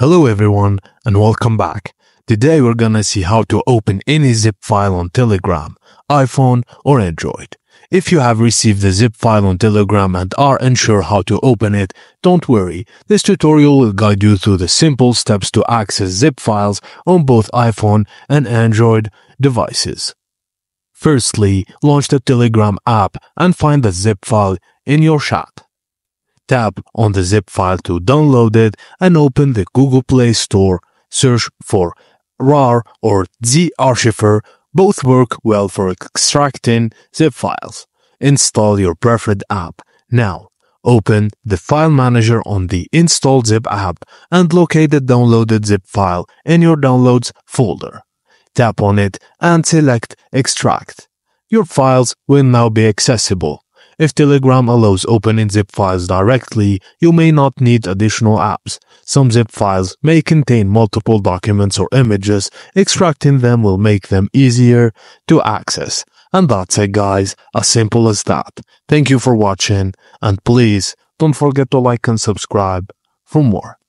Hello everyone and welcome back. Today we're gonna see how to open any zip file on Telegram, iPhone or Android. If you have received the zip file on Telegram and are unsure how to open it, don't worry. This tutorial will guide you through the simple steps to access zip files on both iPhone and Android devices. Firstly, launch the Telegram app and find the zip file in your chat. Tap on the zip file to download it and open the Google Play Store. Search for RAR or ZArchiver. Both work well for extracting zip files. Install your preferred app. Now, open the file manager on the installed zip app and locate the downloaded zip file in your downloads folder. Tap on it and select extract. Your files will now be accessible. If Telegram allows opening zip files directly, you may not need additional apps. Some zip files may contain multiple documents or images. Extracting them will make them easier to access. And that's it guys, as simple as that. Thank you for watching and please don't forget to like and subscribe for more.